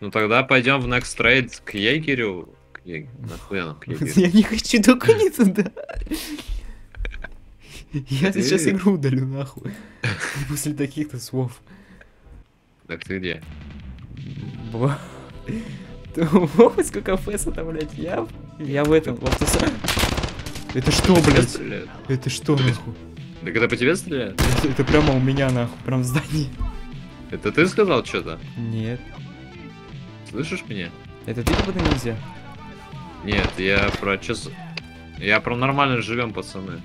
Ну тогда пойдем в Next Trade к егерю. К егерю. Нахуя нам к егерю? Я не хочу только не туда. Я сейчас игру удалю нахуй. После таких-то слов. Так ты где? Ой, сколько фэса-то, блядь, я... Я в этом, в. Это что, блядь? Это что, нахуй? Так это по тебе стреляют? Это прямо у меня, нахуй, прям в здании. Это ты сказал что-то? Нет. Слышишь меня? Это ты куда нельзя? Нет, я про час... Я про нормально живем, пацаны.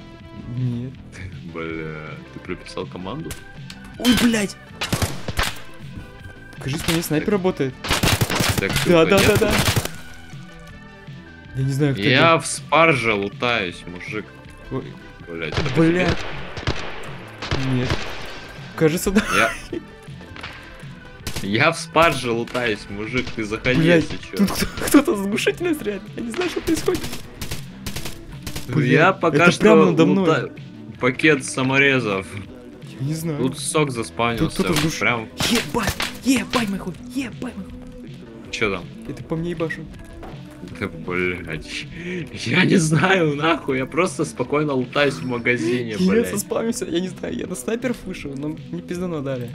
Нет. Бля, ты прописал команду? Ой, блядь! Кажется, мне снайпер работает. Так, Да, да, да, да. Я не знаю, кто Я в спарже лутаюсь, мужик. это. Ой, Блять, это по Блядь. Нет. Кажется, да. Я... Я в спарже лутаюсь, мужик, ты заходи, Блядь, если чё. тут кто- кто-то с глушителем стреляет. Я не знаю, что происходит. блядь, Я пока что прямо надо мной. лутаю пакет саморезов. Я не знаю. Тут сок заспанился. Тут кто-то в душе. Прям, Ебать! Ебать, мой хуй! Ебать, мой хуй! чё там? Это по мне ебашу. Да, блядь. Я не знаю, нахуй. Я просто спокойно лутаюсь в магазине, Я блядь. соспамился, я не знаю, я на снайперов вышел, но не пиздано дали.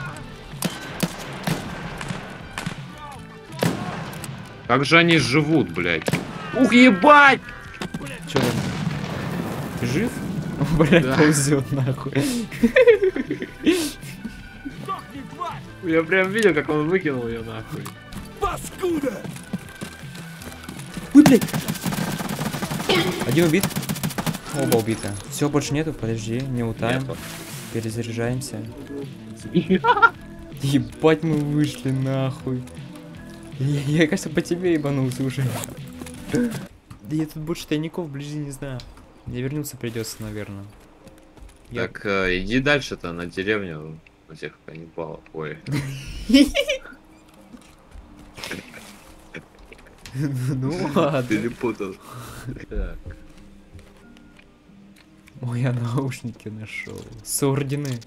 Как же они живут, блядь? Ух, ебать! Там? Ты жив? Блядь, Да. ползет нахуй. Я прям видел, как он выкинул ее нахуй. Ой, блядь! Один убит. Оба убиты. Все, больше нету, подожди, не утаем. Нету. Перезаряжаемся. Ебать, мы вышли нахуй. Я, кажется, по тебе ебанулся уже. Да я тут больше тайников вблизи не знаю. Мне вернуться придется, наверное. Я- Так, э, иди дальше-то на деревню. На тех каннибалов. Ой. Ну ладно. Перепутал. Так. Ой, я наушники нашел. Сордины.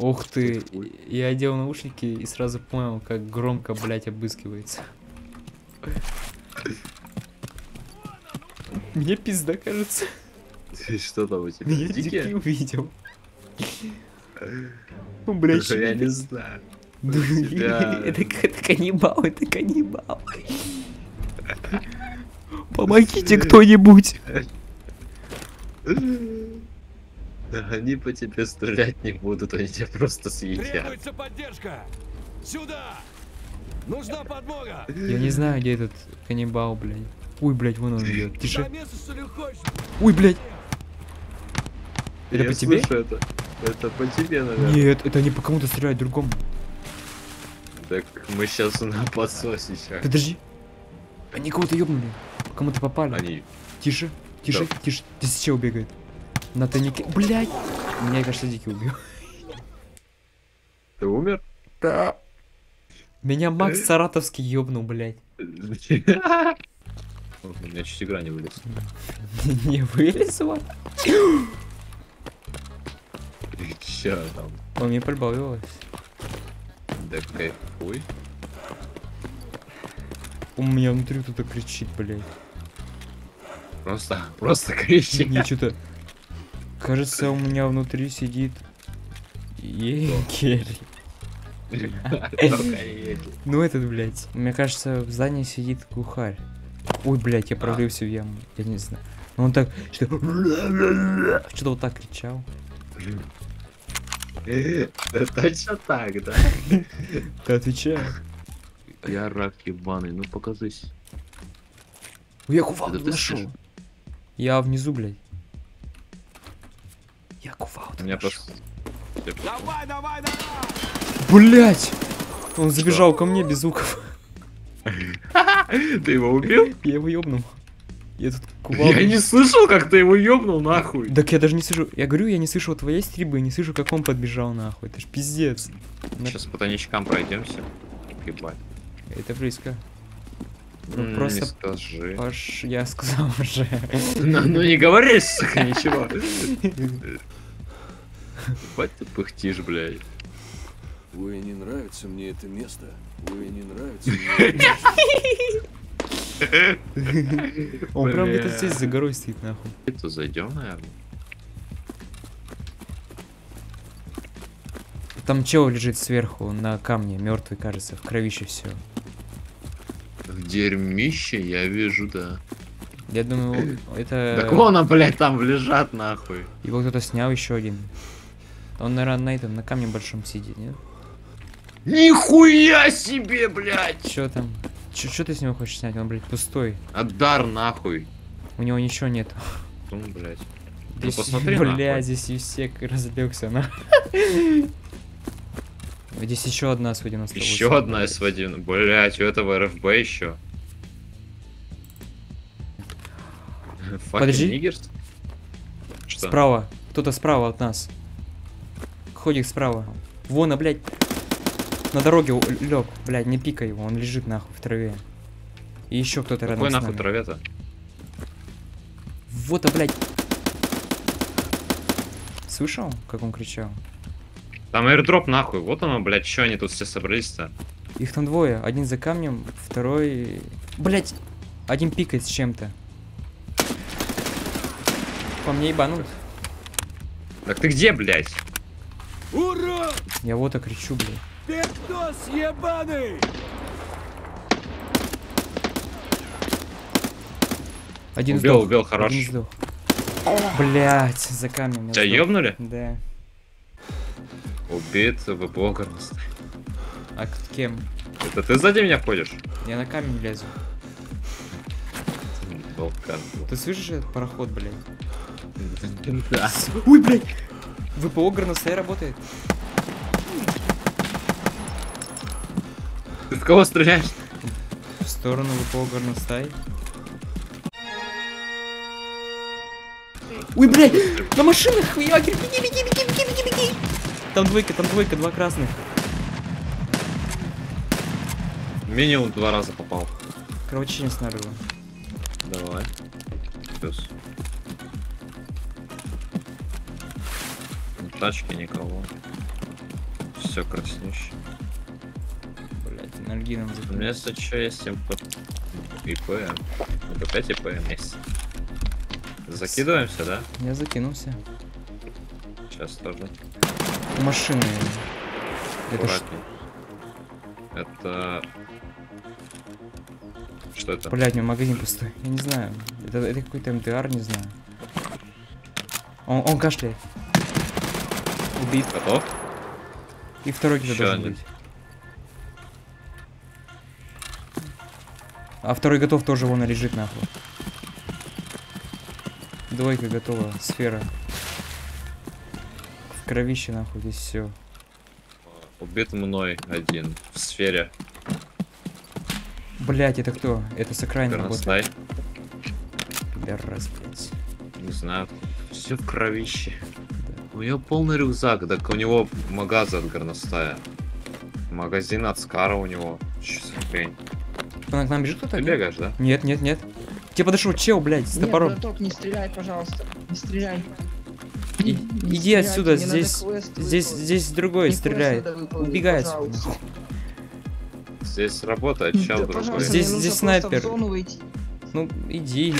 Ух ты. Я одел наушники и сразу понял, как громко, блять, обыскивается. Мне пизда кажется. Что там у тебя? Я дикий увидел. Ну, блядь, Я не знаю. Да, у тебя- Это, это каннибал, это каннибал. Помогите кто-нибудь. Они по тебе стрелять не будут, они тебя просто съедят. Требуется поддержка! Сюда! Нужна подмога! Я не знаю, где этот каннибал, блядь. Ой, блядь, вон он идет. Тише. Ой, блядь. Это Я по тебе? это. Это по тебе, наверное. Нет, это они по кому-то стреляют другому. Так мы сейчас на подсосе сейчас. Подожди. Они кого-то ёбнули. Кому-то попали. Они. Тише, тише, Да. тише. Здесь чел бегает. На тайнике. Блядь. Меня, кажется, дикий убил. Ты умер? Да. Меня Макс Саратовский ёбнул, блядь. У меня чуть игра не вылез. Не вылезла. Чё там? Он мне прибавилось. Да кайфуй. У меня внутри кто-то кричит, блядь. Просто, просто кричи. Мне что-то... Кажется, у меня внутри сидит... Егерь. Ну этот, блядь. Мне кажется, в здании сидит глухарь. Ой, блядь, я провалился в яму. Я не знаю. Но он так... Что... Что-то вот так кричал. Да точно так, да? Ты отвечаю. Я рак ебаный, ну покажись. Я Это кувалду нашел. Я внизу, блядь. Я кувалду У меня просто... Давай, давай, давай! Блять! Он забежал ко мне без звуков. Ты его убил? Я его ёбнул. Я тут кувалду... Я не слышал, как ты его ёбнул нахуй. Так я даже не слышу. Я говорю, я не слышал твоей стрельбы, не слышу, как он подбежал нахуй. Это ж пиздец. Сейчас по тайничкам пройдемся. Ебать. Это близко. Ну, просто скажи. Паш, я сказал уже. Ну, ну не говори, сука, ничего. Ебать ты пыхтишь, блядь. Ой, не нравится мне это место. Ой, не нравится мне Он прям где-то здесь за горой стоит, нахуй. Это зайдем, наверное. Там чел лежит сверху на камне, мертвый, кажется, в кровище все. В дерьмище я вижу, да. Я думаю, это... Так вон, он, блядь, там лежат, нахуй. Его кто-то снял еще один. Он, наверное, на этом, на камне большом сидит, нет? Нихуя себе, блядь! Че там? Че ты с него хочешь снять? Он, блядь, пустой. Отдар, нахуй. У него ничего нет. Ну, блядь. Здесь, посмотри бля, нахуй. здесь Юсек разлегся, на. Здесь еще одна с 98. Еще одна СВ-1. Блять, у этого РФБ еще. Подожди. Что? Справа. Кто-то справа от нас. Ходик справа. Вон, а, блядь. На дороге лег. Блядь, не пикай его, он лежит нахуй в траве. И еще кто-то рядом Какой нахуй траве-то? Вот, а, блядь. Слышал, как он кричал? Там airdrop нахуй. Вот оно, блядь, что они тут все собрались-то? Их там двое. Один за камнем, второй... Блять! Один пикает с чем-то. По мне ебанут. Так ты где, блядь? Ура! Я вот и кричу, блядь. Пиздос ебаный! Один Убил, сдох. убил, хорош. Один сдох. Блять, за камнем. Тебя сдох. ёбнули? Да. Убит ВПО горностай. А к- кем? Это ты сзади меня ходишь? Я на камень лезу. Волкан. Ты слышишь этот пароход, блядь? Да. Ой, блядь! ВПО горностай работает. Ты в кого стреляешь? В сторону ВПО горностай. Ой, блядь! На машинах! Ягер, беги, беги, беги, беги, беги, беги! Там двойка, там двойка, два красных. Минимум два раза попал. Кровочине снаружи. Давай. Плюс. Тачке никого. Все краснющее. Блять, энергином У меня, что, есть МП. ИП. Это 5 ИП есть. Закидываемся, да? Я закинулся. Сейчас тоже. Машины. Это. Это... Что это? Блять, у него магазин пустой. Я не знаю. Это, это какой-то МТР, не знаю. Он, он кашляет. Убит. Готов? И второй где-то должен один. быть. А второй готов тоже вон лежит нахуй. Двойка готова, сфера. В кровище нахуй здесь все. Убит мной один. В сфере. Блять, это кто? Это с окраины работает. Горностай. Пидорас, блядь. Не знаю. Все в кровище. У него полный рюкзак, так у него магаза от горностая. Магазин от Скара у него. Что за хрень? К нам бежит кто-то? Ты бегаешь, да? Нет, нет, нет. Тебе подошел чел, блядь, с Нет, топором. браток, не стреляй, пожалуйста. Не стреляй. И- Не иди стреляйте, отсюда, здесь, здесь, здесь другой квест стреляет. Убегает. пожалуйста. Здесь работает Да, чел другой. пожалуйста, Здесь- здесь снайпер. Ну, иди.